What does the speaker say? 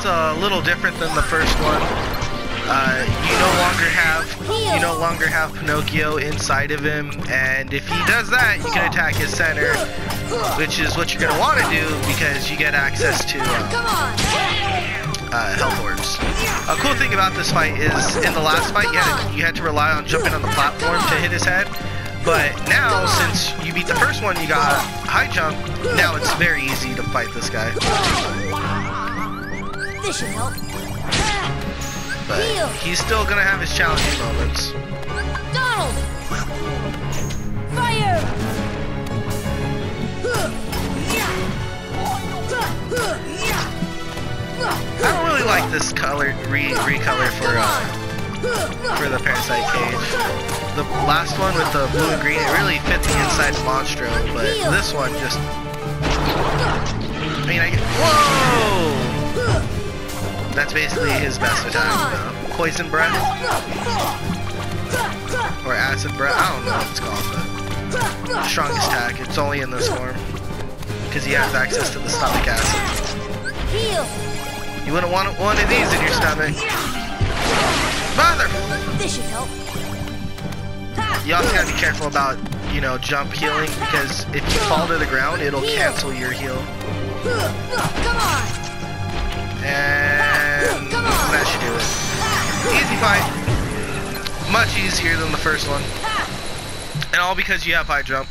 fight's a little different than the first one. Uh, you no longer have you no longer have Pinocchio inside of him, and if he does that, you can attack his center, which is what you're gonna want to do because you get access to uh, uh, health orbs. A cool thing about this fight is in the last fight, you had to, you had to rely on jumping on the platform to hit his head. But now, since you beat the first one, you got high jump. Now it's very easy to fight this guy. This should help. But he's still gonna have his challenging moments. Donald! Fire! I don't really like this color re recolor for uh, for the parasite cage. The last one with the blue and green, it really fit the inside Monstro, but this one just. I mean, I get. Whoa! That's basically his best attack, though. Poison breath or acid breath. I don't know what it's called, but strongest attack. It's only in this form because he has access to the stomach acid. You wouldn't want one of these in your stomach. Mother! This should help. You also gotta be careful about, you know, jump healing because if you fall to the ground, it'll cancel your heal. Fight. Much easier than the first one. And all because you have high jump.